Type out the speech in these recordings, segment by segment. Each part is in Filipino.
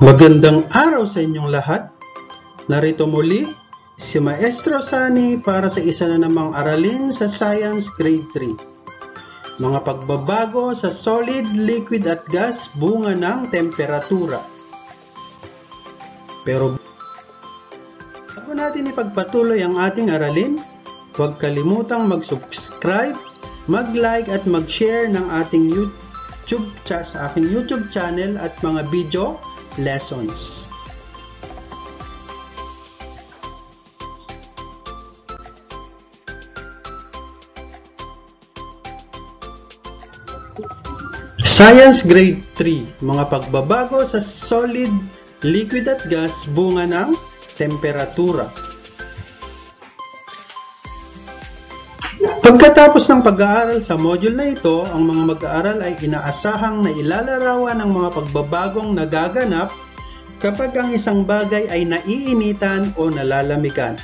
Magandang araw sa inyong lahat. Narito muli si Maestro Sani para sa isa na namang aralin sa Science Grade 3. Mga pagbabago sa solid, liquid at gas bunga ng temperatura. Pero bago natin ipagpatuloy ang ating aralin, huwag kalimutang mag-subscribe, mag-like at mag-share ng ating YouTube sa aking YouTube channel at mga video lessons. Science Grade 3, mga pagbabago sa solid, liquid at gas bunga ng temperatura. Pagkatapos ng pag-aaral sa module na ito, ang mga mag-aaral ay inaasahang na ilalarawan ang mga pagbabagong nagaganap kapag ang isang bagay ay naiinitan o nalalamigan.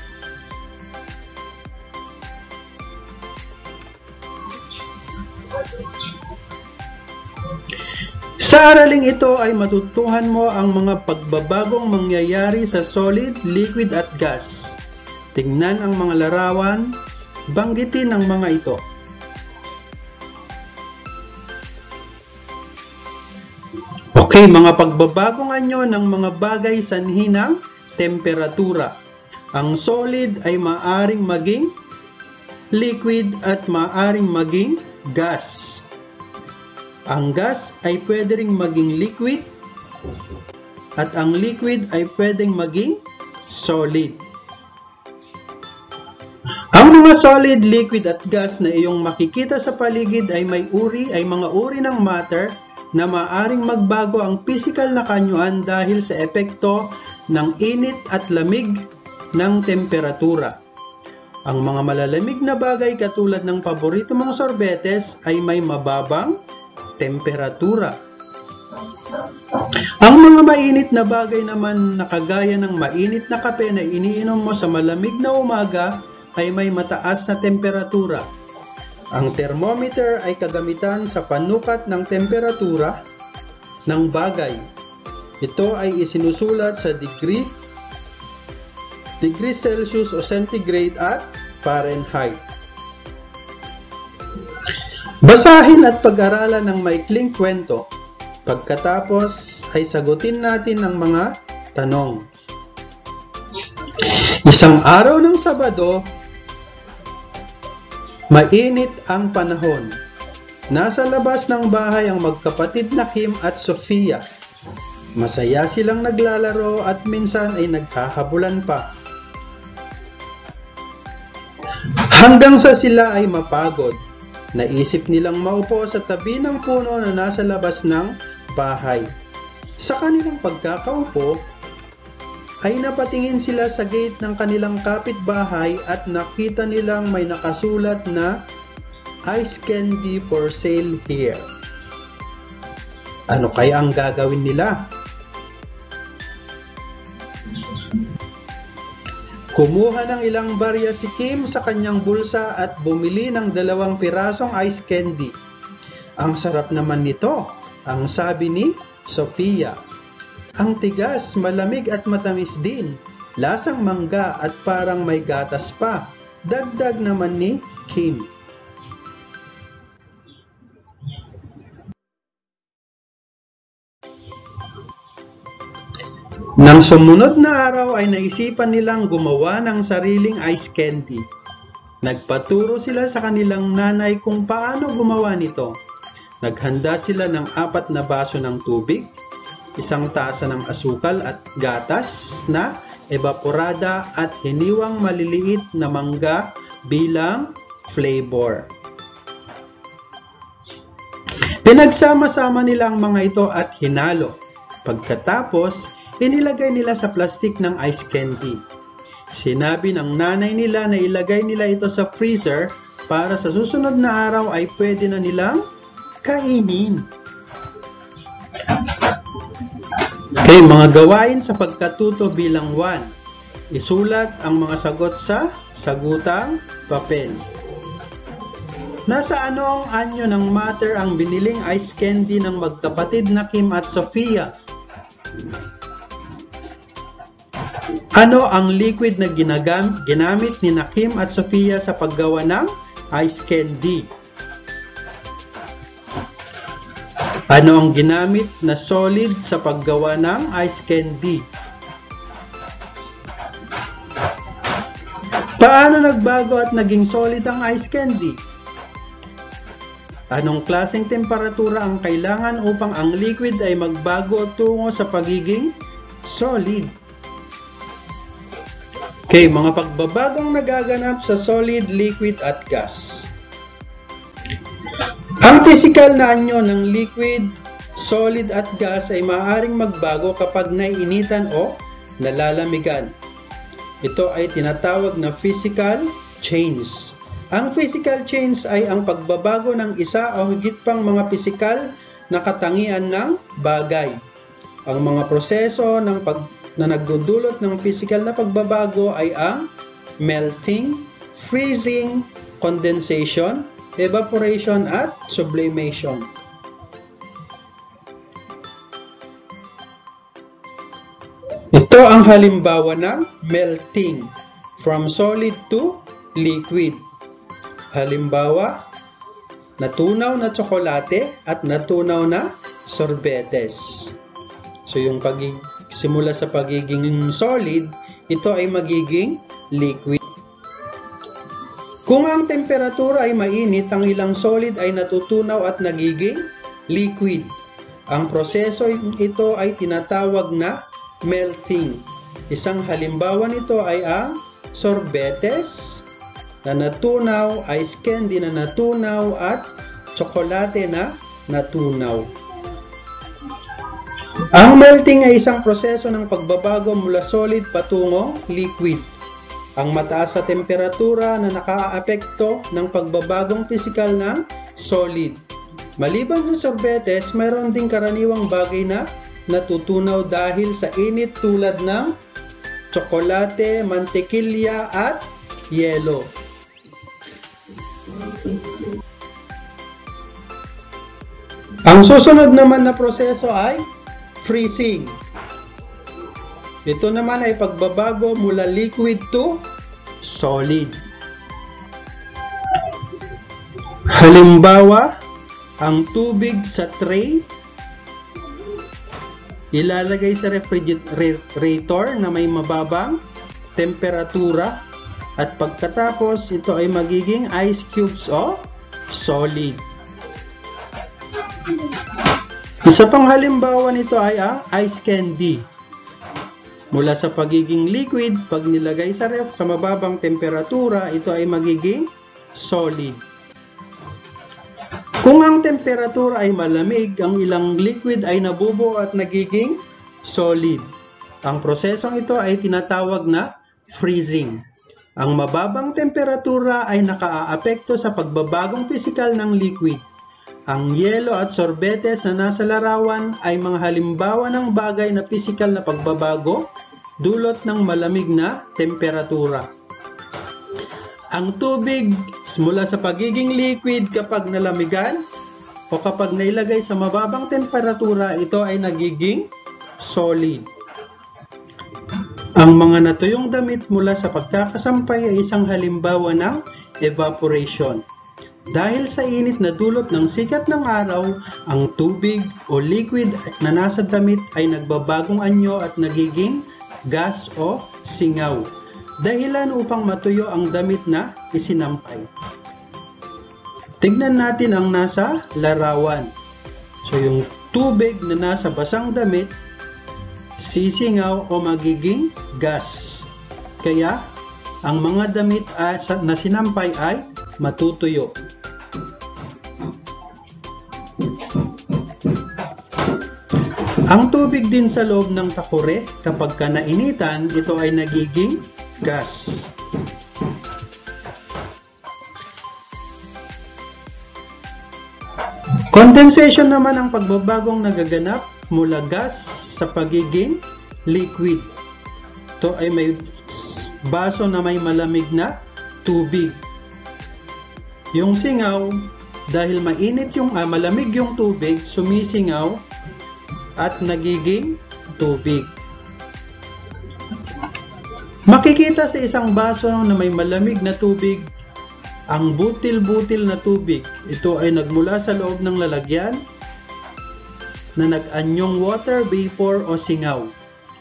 Sa araling ito ay matutuhan mo ang mga pagbabagong mangyayari sa solid, liquid at gas. Tingnan ang mga larawan, Banggitin ang mga ito. Okay, mga pagbabagong anyo ng mga bagay sanhi ng temperatura. Ang solid ay maaring maging liquid at maaring maging gas. Ang gas ay pwede ring maging liquid at ang liquid ay pwedeng maging solid. Mga solid, liquid at gas na iyong makikita sa paligid ay may uri ay mga uri ng matter na maaring magbago ang physical na kanyuan dahil sa epekto ng init at lamig ng temperatura. Ang mga malalamig na bagay katulad ng paborito mong sorbetes ay may mababang temperatura. Ang mga mainit na bagay naman na kagaya ng mainit na kape na iniinom mo sa malamig na umaga ay may mataas na temperatura. Ang thermometer ay kagamitan sa panukat ng temperatura ng bagay. Ito ay isinusulat sa degree, degree Celsius o centigrade at Fahrenheit. Basahin at pag-aralan ng maikling kwento. Pagkatapos ay sagutin natin ang mga tanong. Isang araw ng Sabado, Mainit ang panahon. Nasa labas ng bahay ang magkapatid na Kim at Sofia. Masaya silang naglalaro at minsan ay naghahabulan pa. Hanggang sa sila ay mapagod. Naisip nilang maupo sa tabi ng puno na nasa labas ng bahay. Sa kanilang pagkakaupo, ay napatingin sila sa gate ng kanilang kapitbahay at nakita nilang may nakasulat na Ice Candy for sale here. Ano kaya ang gagawin nila? Kumuha ng ilang barya si Kim sa kanyang bulsa at bumili ng dalawang pirasong ice candy. Ang sarap naman nito, ang sabi ni Sofia. Ang tigas, malamig at matamis din. Lasang mangga at parang may gatas pa. Dagdag naman ni Kim. Nang sumunod na araw ay naisipan nilang gumawa ng sariling ice candy. Nagpaturo sila sa kanilang nanay kung paano gumawa nito. Naghanda sila ng apat na baso ng tubig, isang tasa ng asukal at gatas na evaporada at hiniwang maliliit na mangga bilang flavor. Pinagsama-sama nila ang mga ito at hinalo. Pagkatapos, inilagay nila sa plastik ng ice candy. Sinabi ng nanay nila na ilagay nila ito sa freezer para sa susunod na araw ay pwede na nilang kainin. Okay, mga gawain sa pagkatuto bilang 1. Isulat ang mga sagot sa sagutang papel. Nasa anong anyo ng matter ang biniling ice candy ng magkapatid na Kim at Sofia? Ano ang liquid na ginagam ginamit ni Nakim at Sofia sa paggawa ng ice candy? Ano ang ginamit na solid sa paggawa ng ice candy? Paano nagbago at naging solid ang ice candy? Anong klaseng temperatura ang kailangan upang ang liquid ay magbago tungo sa pagiging solid? Okay, mga pagbabagong nagaganap sa solid, liquid at gas. Ang physical na anyo ng liquid, solid at gas ay maaaring magbago kapag naiinitan o nalalamigan. Ito ay tinatawag na physical change. Ang physical change ay ang pagbabago ng isa o higit pang mga physical na katangian ng bagay. Ang mga proseso ng pag, na nagdudulot ng physical na pagbabago ay ang melting, freezing, condensation, evaporation at sublimation. Ito ang halimbawa ng melting from solid to liquid. Halimbawa, natunaw na tsokolate at natunaw na sorbetes. So yung pagig simula sa pagiging solid, ito ay magiging liquid. Kung ang temperatura ay mainit, ang ilang solid ay natutunaw at nagiging liquid. Ang proseso ito ay tinatawag na melting. Isang halimbawa nito ay ang sorbetes na natunaw, ice candy na natunaw at tsokolate na natunaw. Ang melting ay isang proseso ng pagbabago mula solid patungo liquid. Ang mataas sa temperatura na nakaaapekto ng pagbabagong pisikal ng solid. Maliban sa sorbetes, mayroon ding karaniwang bagay na natutunaw dahil sa init tulad ng tsokolate, mantekilya at yelo. Ang susunod naman na proseso ay freezing. Ito naman ay pagbabago mula liquid to solid. Halimbawa, ang tubig sa tray ilalagay sa refrigerator na may mababang temperatura at pagkatapos ito ay magiging ice cubes o solid. Isa pang halimbawa nito ay ang ice candy. Mula sa pagiging liquid, pag nilagay sa ref sa mababang temperatura, ito ay magiging solid. Kung ang temperatura ay malamig, ang ilang liquid ay nabubuo at nagiging solid. Ang prosesong ito ay tinatawag na freezing. Ang mababang temperatura ay nakaaapekto sa pagbabagong pisikal ng liquid. Ang yelo at sorbetes na nasa larawan ay mga halimbawa ng bagay na pisikal na pagbabago dulot ng malamig na temperatura. Ang tubig mula sa pagiging liquid kapag nalamigan o kapag nailagay sa mababang temperatura, ito ay nagiging solid. Ang mga natuyong damit mula sa pagkakasampay ay isang halimbawa ng evaporation. Dahil sa init na dulot ng sikat ng araw, ang tubig o liquid na nasa damit ay nagbabagong anyo at nagiging gas o singaw. Dahilan upang matuyo ang damit na isinampay. Tignan natin ang nasa larawan. So yung tubig na nasa basang damit, sisingaw o magiging gas. Kaya ang mga damit na sinampay ay matutuyo. Ang tubig din sa loob ng takure, kapag ka nainitan, ito ay nagiging gas. Condensation naman ang pagbabagong nagaganap mula gas sa pagiging liquid. Ito ay may baso na may malamig na tubig. Yung singaw, dahil mainit yung ah, malamig yung tubig, sumisingaw at nagiging tubig. Makikita sa isang baso na may malamig na tubig ang butil-butil na tubig. Ito ay nagmula sa loob ng lalagyan na nag-anyong water vapor o singaw.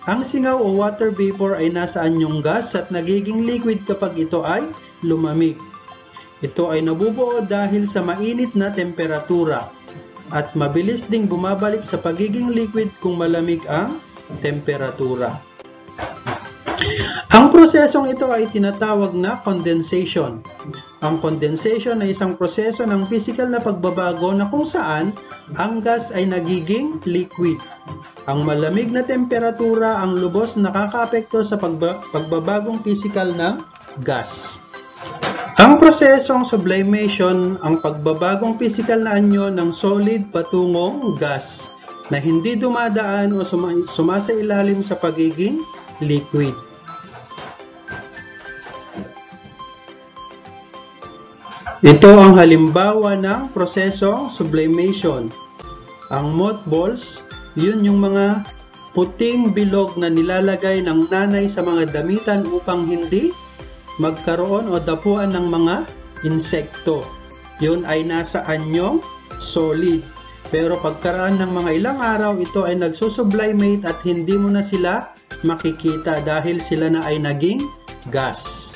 Ang singaw o water vapor ay nasa anyong gas at nagiging liquid kapag ito ay lumamig. Ito ay nabubuo dahil sa mainit na temperatura at mabilis ding bumabalik sa pagiging liquid kung malamig ang temperatura. Ang prosesong ito ay tinatawag na condensation. Ang condensation ay isang proseso ng physical na pagbabago na kung saan ang gas ay nagiging liquid. Ang malamig na temperatura ang lubos nakakaapekto sa pagba pagbabagong physical ng gas. Ang prosesong sublimation ang pagbabagong physical na anyo ng solid patungong gas na hindi dumadaan o suma- sumasailalim sa pagiging liquid. Ito ang halimbawa ng prosesong sublimation. Ang mothballs, yun yung mga puting bilog na nilalagay ng nanay sa mga damitan upang hindi magkaroon o dapuan ng mga insekto. Yun ay nasa anyong solid. Pero pagkaraan ng mga ilang araw, ito ay nagsusublimate at hindi mo na sila makikita dahil sila na ay naging gas.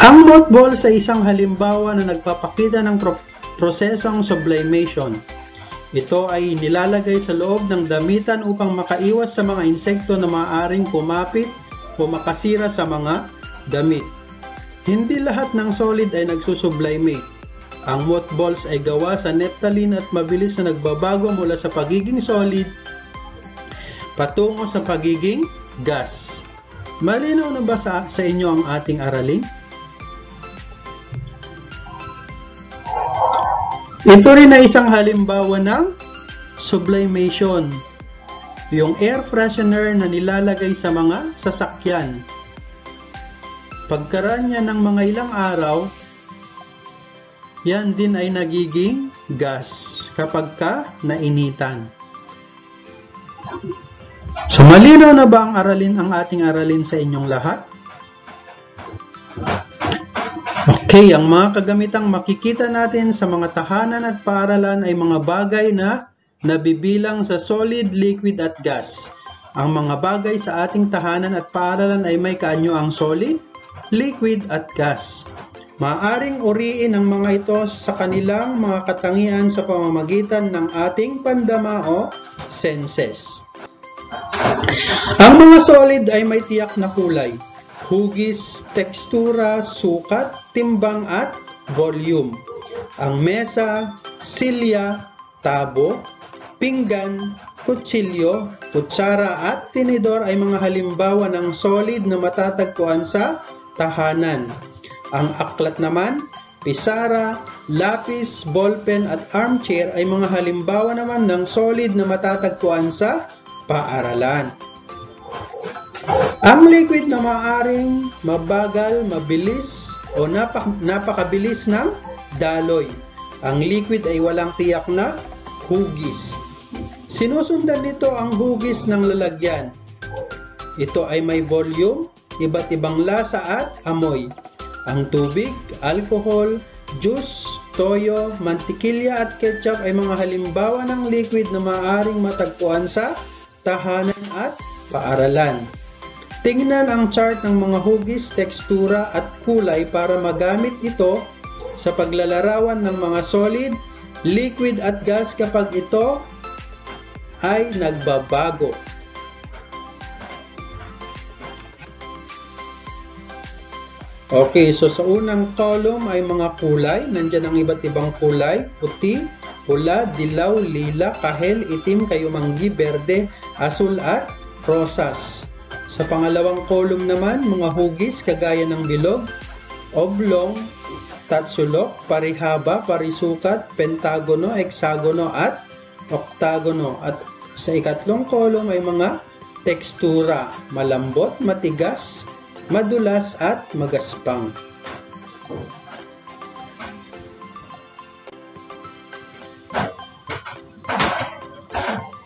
Ang mothball sa isang halimbawa na nagpapakita ng pro- prosesong sublimation. Ito ay nilalagay sa loob ng damitan upang makaiwas sa mga insekto na maaaring kumapit o makasira sa mga damit. Hindi lahat ng solid ay nagsusublimate. Ang mothballs ay gawa sa naphthalene at mabilis na nagbabago mula sa pagiging solid patungo sa pagiging gas. Malinaw na ba sa, sa inyo ang ating aralin? Ito rin ay isang halimbawa ng sublimation. Yung air freshener na nilalagay sa mga sasakyan. Pagkaraan niya ng mga ilang araw, yan din ay nagiging gas kapag ka nainitan. So malinaw na ba ang aralin ang ating aralin sa inyong lahat? Okay, ang mga kagamitang makikita natin sa mga tahanan at paaralan ay mga bagay na nabibilang sa solid, liquid at gas. Ang mga bagay sa ating tahanan at paaralan ay may kaanyo ang solid, liquid at gas. Maaring uriin ang mga ito sa kanilang mga katangian sa pamamagitan ng ating pandama o senses. Ang mga solid ay may tiyak na kulay, hugis, tekstura, sukat, timbang at volume. Ang mesa, silya, tabo, pinggan, kutsilyo, kutsara at tinidor ay mga halimbawa ng solid na matatagpuan sa tahanan. Ang aklat naman, pisara, lapis, ballpen at armchair ay mga halimbawa naman ng solid na matatagpuan sa paaralan. Ang liquid na maaring mabagal, mabilis o napak napakabilis ng daloy. Ang liquid ay walang tiyak na hugis. Sinusundan nito ang hugis ng lalagyan. Ito ay may volume, iba't ibang lasa at amoy. Ang tubig, alcohol, juice, toyo, mantikilya at ketchup ay mga halimbawa ng liquid na maaaring matagpuan sa tahanan at paaralan. Tingnan ang chart ng mga hugis, tekstura at kulay para magamit ito sa paglalarawan ng mga solid, liquid at gas kapag ito ay nagbabago. Okay, so sa unang column ay mga kulay. Nandyan ang iba't ibang kulay. Puti, pula, dilaw, lila, kahel, itim, kayumanggi, berde, asul at rosas. Sa pangalawang column naman, mga hugis kagaya ng bilog, oblong, tatsulok, parihaba, parisukat, pentagono, hexagono at oktagono. At sa ikatlong column ay mga tekstura, malambot, matigas, madulas at magaspang.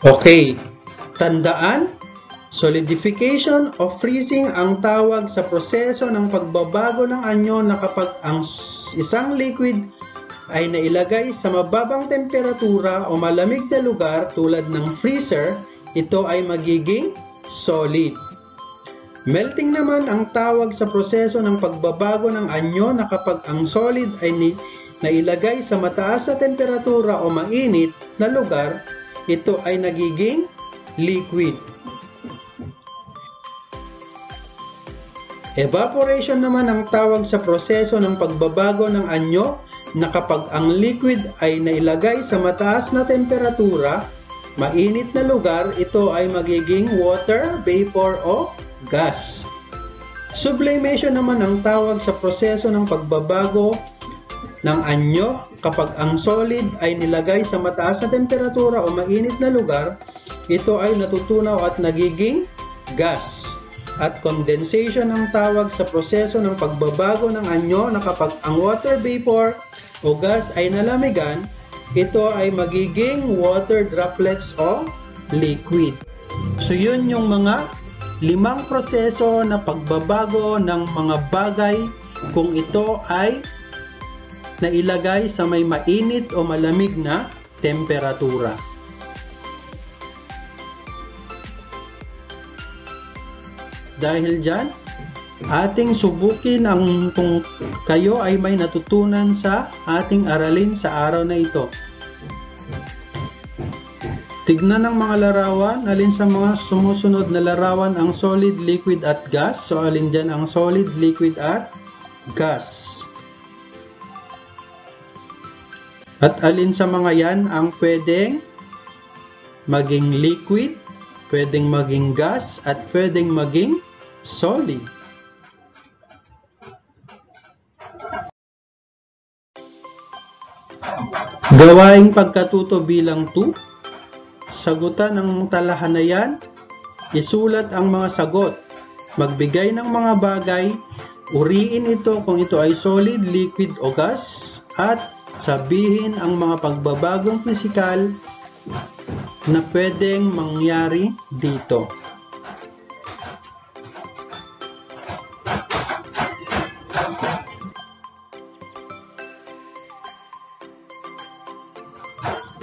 Okay, tandaan, Solidification o freezing ang tawag sa proseso ng pagbabago ng anyo na kapag ang isang liquid ay nailagay sa mababang temperatura o malamig na lugar tulad ng freezer, ito ay magiging solid. Melting naman ang tawag sa proseso ng pagbabago ng anyo na kapag ang solid ay ni nailagay sa mataas na temperatura o mainit na lugar, ito ay nagiging liquid. Evaporation naman ang tawag sa proseso ng pagbabago ng anyo na kapag ang liquid ay nailagay sa mataas na temperatura, mainit na lugar, ito ay magiging water, vapor o gas. Sublimation naman ang tawag sa proseso ng pagbabago ng anyo kapag ang solid ay nilagay sa mataas na temperatura o mainit na lugar, ito ay natutunaw at nagiging gas at condensation ang tawag sa proseso ng pagbabago ng anyo na kapag ang water vapor o gas ay nalamigan, ito ay magiging water droplets o liquid. So yun yung mga limang proseso na pagbabago ng mga bagay kung ito ay nailagay sa may mainit o malamig na temperatura. Dahil dyan, ating subukin ang kung kayo ay may natutunan sa ating aralin sa araw na ito. Tignan ng mga larawan, alin sa mga sumusunod na larawan ang solid, liquid at gas. So alin dyan ang solid, liquid at gas. At alin sa mga yan ang pwedeng maging liquid, pwedeng maging gas, at pwedeng maging solid. Gawaing pagkatuto bilang 2. Sagutan ng talahan na yan. Isulat ang mga sagot. Magbigay ng mga bagay. Uriin ito kung ito ay solid, liquid o gas. At sabihin ang mga pagbabagong pisikal na pwedeng mangyari dito.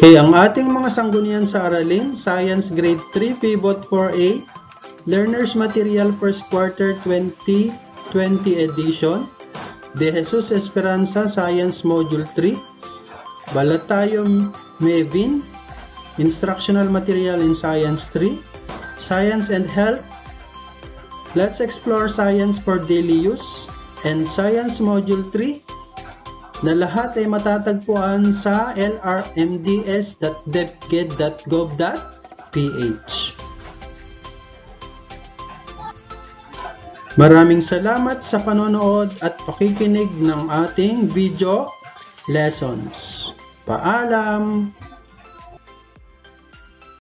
Okay, ang ating mga sanggunian sa aralin, Science Grade 3, Pivot 4A, Learner's Material First Quarter 2020 Edition, De Jesus Esperanza Science Module 3, Balatayo Mevin, Instructional Material in Science 3, Science and Health, Let's Explore Science for Daily Use, and Science Module 3, na lahat ay matatagpuan sa lrmds.depged.gov.ph. Maraming salamat sa panonood at pakikinig ng ating video lessons. Paalam!